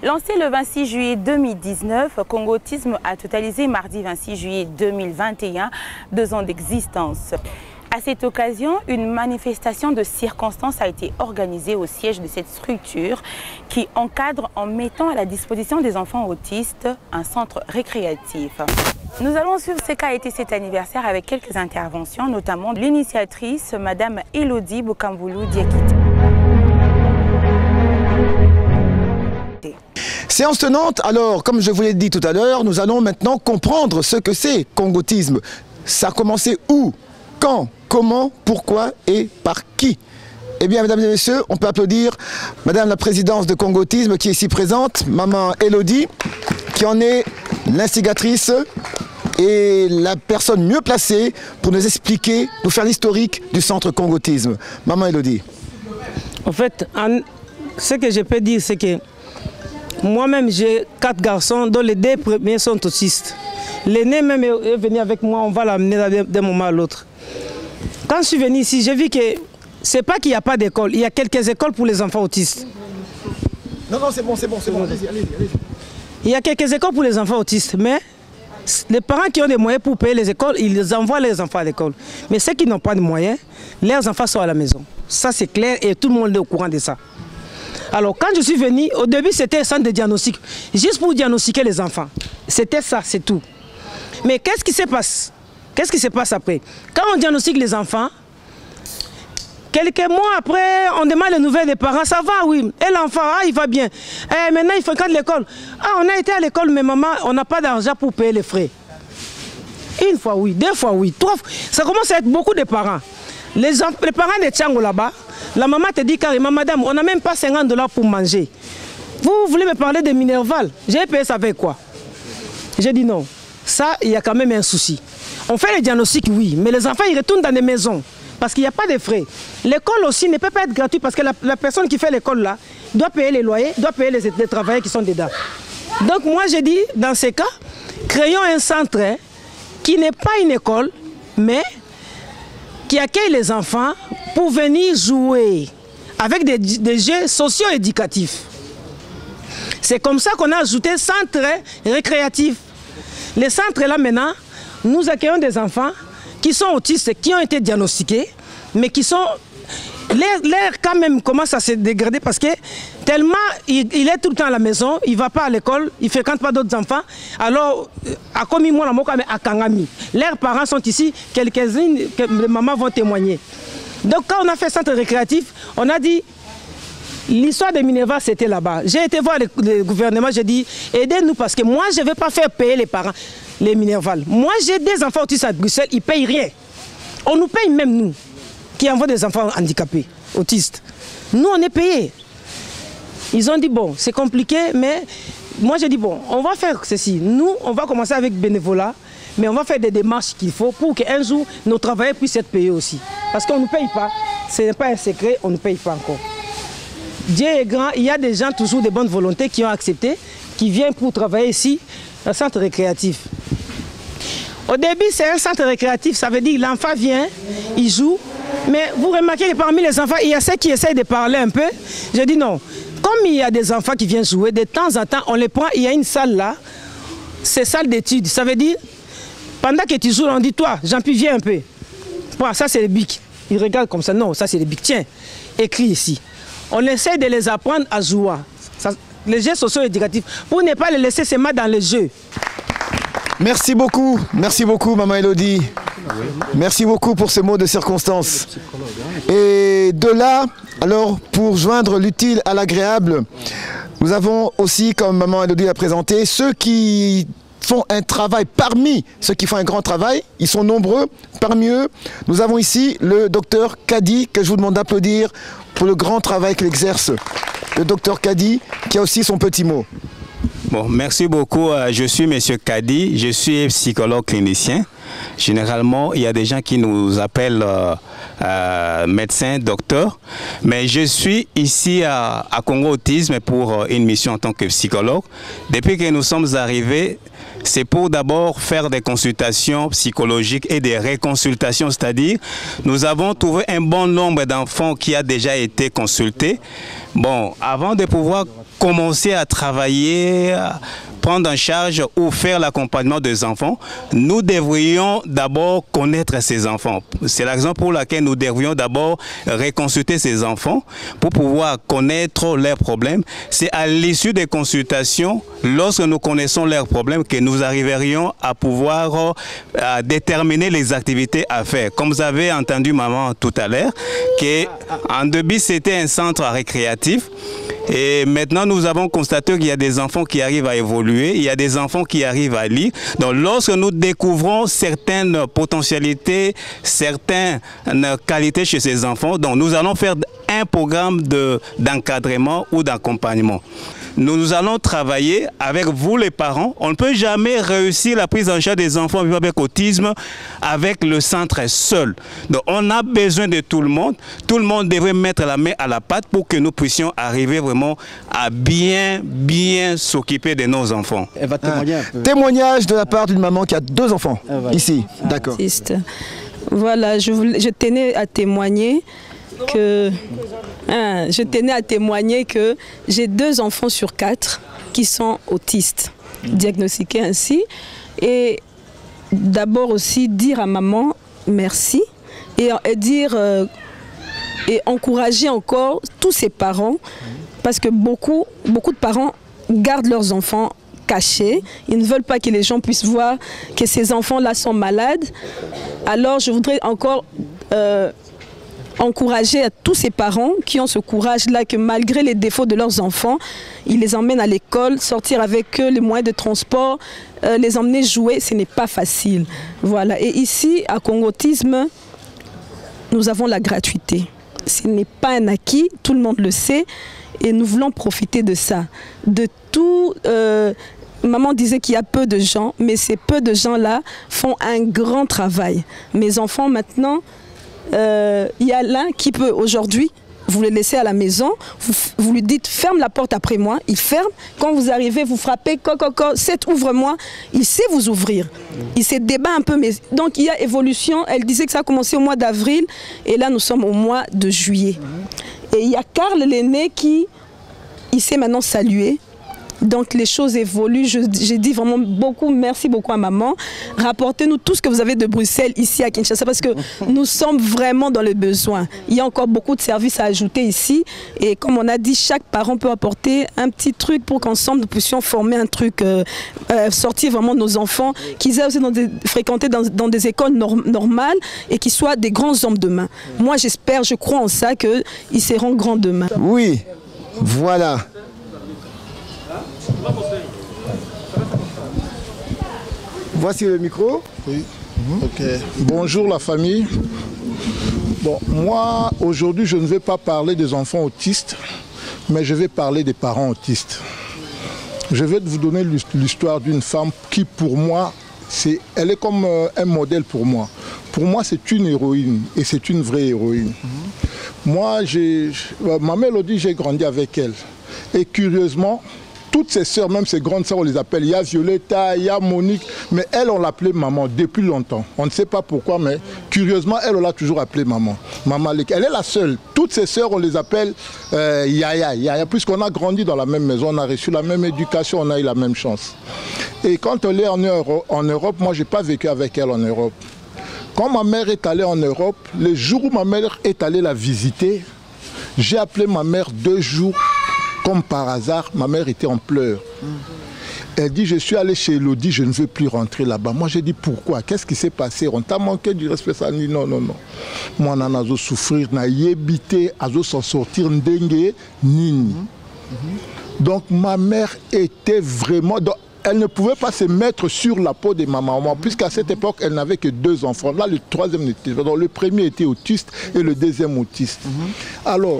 Lancé le 26 juillet 2019, Congo Autisme a totalisé mardi 26 juillet 2021 deux ans d'existence. À cette occasion, une manifestation de circonstances a été organisée au siège de cette structure qui encadre en mettant à la disposition des enfants autistes un centre récréatif. Nous allons suivre ce qu'a été cet anniversaire avec quelques interventions, notamment l'initiatrice, Madame Elodie Bokamboulou Diakite. Séance tenante, alors, comme je vous l'ai dit tout à l'heure, nous allons maintenant comprendre ce que c'est congotisme. Ça a commencé où Quand Comment Pourquoi Et par qui eh bien, mesdames et messieurs, on peut applaudir Madame la présidente de Congotisme qui est ici présente, Maman Elodie, qui en est l'instigatrice et la personne mieux placée pour nous expliquer, nous faire l'historique du centre Congotisme. Maman Elodie. En fait, ce que je peux dire, c'est que moi-même, j'ai quatre garçons, dont les deux premiers sont autistes. L'aîné même est venu avec moi, on va l'amener d'un moment à l'autre. Quand je suis venu ici, j'ai vu que c'est pas qu'il n'y a pas d'école, il y a quelques écoles pour les enfants autistes. Non, non, c'est bon, c'est bon, c'est bon, allez-y, allez-y. Il y a quelques écoles pour les enfants autistes, mais les parents qui ont des moyens pour payer les écoles, ils envoient les enfants à l'école. Mais ceux qui n'ont pas de moyens, leurs enfants sont à la maison. Ça, c'est clair et tout le monde est au courant de ça. Alors, quand je suis venu, au début, c'était un centre de diagnostic, juste pour diagnostiquer les enfants. C'était ça, c'est tout. Mais qu'est-ce qui se passe? Qu'est-ce qui se passe après? Quand on diagnostique les enfants, quelques mois après, on demande les nouvelles des parents. Ça va, oui. Et l'enfant, ah, il va bien. Eh, maintenant, il fréquente l'école. Ah, on a été à l'école, mais maman, on n'a pas d'argent pour payer les frais. Une fois, oui. Deux fois, oui. Trois fois. Ça commence à être beaucoup de parents. Les, les parents de Tchango là-bas, la maman te dit carrément, madame, on n'a même pas 50 dollars pour manger. Vous, voulez me parler de Minerval? J'ai payé ça avec quoi? J'ai dit non. Ça, il y a quand même un souci. On fait les diagnostics, oui, mais les enfants, ils retournent dans les maisons parce qu'il n'y a pas de frais. L'école aussi ne peut pas être gratuite parce que la, personne qui fait l'école là doit payer les loyers, doit payer les, les, travailleurs qui sont dedans. Donc moi, je dis, dans ces cas, créons un centre hein, qui n'est pas une école, mais qui accueille les enfants pour venir jouer avec des, jeux socio-éducatifs. C'est comme ça qu'on a ajouté centre récréatif. Les centres là maintenant, nous accueillons des enfants qui sont autistes, qui ont été diagnostiqués, mais qui sont... L'air quand même commence à se dégrader parce que tellement il, est tout le temps à la maison, il ne va pas à l'école, il ne fréquente pas d'autres enfants. Alors, à Komi à Kangami, leurs parents sont ici, quelques-unes que les mamans vont témoigner. Donc quand on a fait centre récréatif, on a dit L'histoire de Minerva, c'était là-bas. J'ai été voir le, gouvernement, j'ai dit, aidez-nous parce que moi, je ne vais pas faire payer les parents, les Minerval. Moi, j'ai des enfants autistes à Bruxelles, ils ne payent rien. On nous paye même, nous, qui envoient des enfants handicapés, autistes. Nous, on est payés. Ils ont dit, bon, c'est compliqué, mais moi, j'ai dit, bon, on va faire ceci. Nous, on va commencer avec bénévolat, mais on va faire des démarches qu'il faut pour qu'un jour, nos travailleurs puissent être payés aussi. Parce qu'on ne paye pas. Ce n'est pas un secret, on ne paye pas encore. Dieu est grand, il y a des gens toujours de bonne volonté qui ont accepté, qui viennent pour travailler ici, un centre récréatif. Au début, c'est un centre récréatif, ça veut dire l'enfant vient, il joue, mais vous remarquez que parmi les enfants, il y a ceux qui essayent de parler un peu. Je dis non, comme il y a des enfants qui viennent jouer, de temps en temps, on les prend, il y a une salle là, c'est salle d'études. Ça veut dire, pendant que tu joues, on dit, toi, Jean-Pierre, viens un peu. Bon, ça c'est les bics. Ils regardent comme ça, non, ça c'est les bics. Tiens, écris ici on essaie de les apprendre à jouer. les jeux socio-éducatifs, pour ne pas les laisser se mettre dans les jeux. Merci beaucoup, merci beaucoup Maman Elodie. Merci beaucoup pour ces mots de circonstance. Et de là, alors pour joindre l'utile à l'agréable, nous avons aussi, comme Maman Elodie l'a présenté, ceux qui font un travail parmi ceux qui font un grand travail. Ils sont nombreux. Parmi eux, nous avons ici le docteur Kadi, que je vous demande d'applaudir pour le grand travail qu'il exerce. Le docteur Kadi, qui a aussi son petit mot. Bon, merci beaucoup. Euh, je suis M. Kadi, je suis psychologue clinicien. Généralement, il y a des gens qui nous appellent euh, euh, médecins, docteurs. Mais je suis ici à, à Congo Autisme pour euh, une mission en tant que psychologue. Depuis que nous sommes arrivés, c'est pour d'abord faire des consultations psychologiques et des réconsultations, c'est-à-dire nous avons trouvé un bon nombre d'enfants qui a déjà été consultés. Bon, avant de pouvoir commencer à travailler, prendre en charge ou faire l'accompagnement des enfants, nous devrions d'abord connaître ces enfants. C'est la raison pour laquelle nous devrions d'abord réconsulter ces enfants pour pouvoir connaître leurs problèmes. C'est à l'issue des consultations, lorsque nous connaissons leurs problèmes, que nous arriverions à pouvoir euh, déterminer les activités à faire. Comme vous avez entendu maman tout à l'heure, qu'en début c'était un centre récréatif. Et maintenant, nous avons constaté qu'il y a des enfants qui arrivent à évoluer, il y a des enfants qui arrivent à lire. Donc, lorsque nous découvrons certaines potentialités, certaines qualités chez ces enfants, donc nous allons faire un programme d'encadrement ou d'accompagnement nous allons travailler avec vous les parents. On ne peut jamais réussir la prise en charge des enfants vivant avec autisme avec le centre seul. Donc on a besoin de tout le monde. Tout le monde devrait mettre la main à la pâte pour que nous puissions arriver vraiment à bien, bien s'occuper de nos enfants. Elle va témoigner un peu. Témoignage de la part d'une maman qui a deux enfants ici. D'accord. Voilà, je, je tenais à témoigner que je tenais à témoigner que j'ai deux enfants sur quatre qui sont autistes, diagnostiqués ainsi. Et d'abord aussi dire à maman merci et, dire euh, et encourager encore tous ses parents parce que beaucoup, beaucoup de parents gardent leurs enfants cachés. Ils ne veulent pas que les gens puissent voir que ces enfants-là sont malades. Alors je voudrais encore euh, encourager à tous ces parents qui ont ce courage-là que malgré les défauts de leurs enfants, ils les emmènent à l'école, sortir avec eux les moyens de transport, euh, les emmener jouer, ce n'est pas facile. Voilà. Et ici, à Congotisme, nous avons la gratuité. Ce n'est pas un acquis, tout le monde le sait, et nous voulons profiter de ça. De tout. Euh, maman disait qu'il y a peu de gens, mais ces peu de gens-là font un grand travail. Mes enfants maintenant, euh, y a l'un qui peut aujourd'hui vous le laissez à la maison, vous, lui dites ferme la porte après moi, il ferme. Quand vous arrivez, vous frappez, coco, c'est ouvre-moi. Il sait vous ouvrir. Il s'est débat un peu, mais donc il y a évolution. Elle disait que ça a commencé au mois d'avril et là nous sommes au mois de juillet. Et il y a Karl l'aîné qui, il sait maintenant saluer. Donc les choses évoluent. J'ai dit vraiment beaucoup, merci beaucoup à maman. Rapportez-nous tout ce que vous avez de Bruxelles ici à Kinshasa parce que nous sommes vraiment dans le besoin. Il y a encore beaucoup de services à ajouter ici. Et comme on a dit, chaque parent peut apporter un petit truc pour qu'ensemble nous puissions former un truc, euh, euh, sortir vraiment nos enfants, qu'ils aient aussi dans des, fréquenter dans, des écoles normales et qu'ils soient des grands hommes demain. Moi j'espère, je crois en ça, qu'ils seront grands demain. Oui, voilà. Voici le micro. Oui. Ok. Bonjour la famille. Bon, moi, aujourd'hui, je ne vais pas parler des enfants autistes, mais je vais parler des parents autistes. Je vais vous donner l'histoire d'une femme qui, pour moi, c'est, elle est comme euh, un modèle pour moi. Pour moi, c'est une héroïne et c'est une vraie héroïne. Mhm. Moi, j'ai, ma mélodie, j'ai grandi avec elle. Et curieusement, toutes ses sœurs, même ses grandes sœurs, on les appelle. Il y Violetta, mais elle, on l'appelait maman depuis longtemps. On ne sait pas pourquoi, mais curieusement, elle, on l'a toujours appelée maman. Maman Elle est la seule. Toutes ses sœurs, on les appelle euh, Yaya, Yaya, puisqu'on a grandi dans la même maison, on a reçu la même éducation, on a eu la même chance. Et quand elle est en, en Europe moi, je n'ai pas vécu avec elle en Europe. Quand ma mère est allée en Europe, les jours où ma mère est allée la visiter, j'ai appelé ma mère deux jours comme par hasard, ma mère était en pleurs. Elle dit, je suis allé chez Elodie, je ne veux plus rentrer là-bas. Moi, j'ai dit, pourquoi? Qu'est-ce qui s'est passé? On t'a manqué du respect Ça dit, non, non, non. Moi, on a souffrir, na yébité, azo s'en sortir, ndengue, nini. Donc, ma mère était vraiment... elle ne pouvait pas se mettre sur la peau de ma maman, puisqu'à cette époque, elle n'avait que deux enfants. Là, le troisième était... Donc, le premier était autiste et le deuxième autiste. Alors,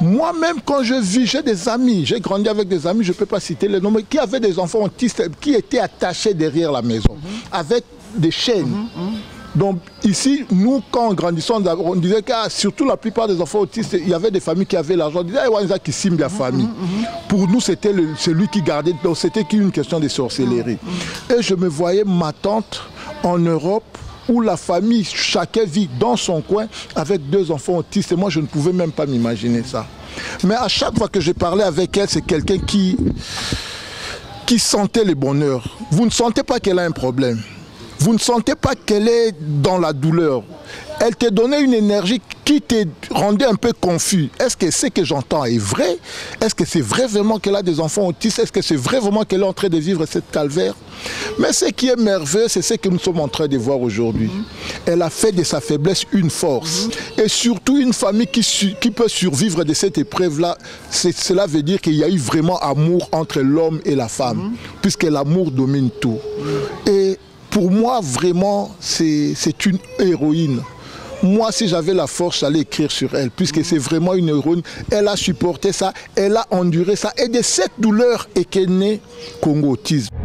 moi-même, quand je vis, j'ai des amis, j'ai grandi avec des amis, je ne peux pas citer les noms, mais qui avaient des enfants autistes, qui étaient attachés derrière la maison, avec des chaînes. Donc ici, nous, quand on grandissait, on disait que ah, surtout la plupart des enfants autistes, il y avait des familles qui avaient l'argent. On disait, ah, qui sim la famille. Pour nous, c'était celui qui gardait, donc c'était qu'une question de sorcellerie. Et je me voyais ma tante en Europe où la famille, chacun vit dans son coin avec deux enfants autistes. Et moi, je ne pouvais même pas m'imaginer ça. Mais à chaque fois que j'ai parlé avec elle, c'est quelqu'un qui, qui sentait le bonheur. Vous ne sentez pas qu'elle a un problème. Vous ne sentez pas qu'elle est dans la douleur. Elle te donnait une énergie qui te rendait un peu confus. Est-ce que ce que j'entends est vrai? Est-ce que c'est vrai vraiment qu'elle a des enfants autistes? Est-ce que c'est vrai vraiment qu'elle est en train de vivre cette calvaire? Mais ce qui est merveilleux, c'est ce que nous sommes en train de voir aujourd'hui. Elle a fait de sa faiblesse une force. Et surtout une famille qui, qui peut survivre de cette épreuve-là, cela veut dire qu'il y a eu vraiment amour entre l'homme et la femme, puisque l'amour domine tout. Et pour moi, vraiment, c'est une héroïne. Moi, si j'avais la force, j'allais écrire sur elle, puisque c'est vraiment une héroïne. Elle a supporté ça, elle a enduré ça. Et de cette douleur est qu'est né Congo Autisme.